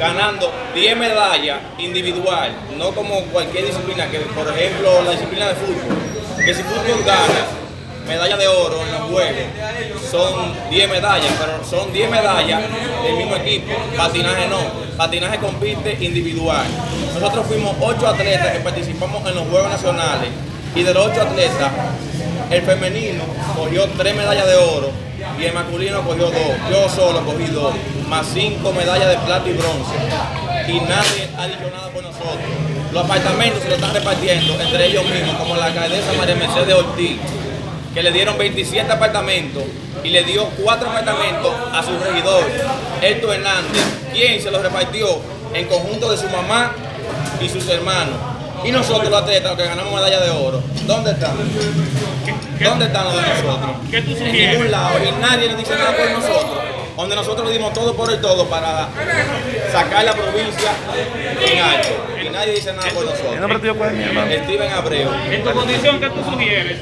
ganando 10 medallas individual, no como cualquier disciplina, que por ejemplo la disciplina de fútbol, que si fútbol gana medalla de oro en los juegos, son 10 medallas, pero son 10 medallas del mismo equipo. Patinaje no, patinaje compite individual. Nosotros fuimos 8 atletas que participamos en los Juegos Nacionales y de los 8 atletas, el femenino cogió 3 medallas de oro y el masculino cogió 2. Yo solo cogí 2, más 5 medallas de plata y bronce. Y nadie ha dicho nada por nosotros. Los apartamentos se los están repartiendo entre ellos mismos, como la alcaldesa María Mercedes Ortiz, que le dieron 27 apartamentos y le dio 4 apartamentos a su regidor, Héctor Hernández, quien se los repartió en conjunto de su mamá y sus hermanos. Y nosotros los atletas que ganamos medalla de oro, ¿dónde están? ¿Dónde están los de nosotros? ¿Qué tú En ningún lado. Y nadie nos dice nada por nosotros. Donde nosotros le dimos todo por el todo para sacar la provincia en alto. Y nadie dice nada por ¿Qué nombre nosotros. tuyo cuál es mi hermano? Steven Abreu. En tu condición, ¿qué tú sugieres?